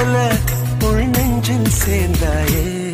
போல உள் நெஞ்சில் சேர்ந்தாயே.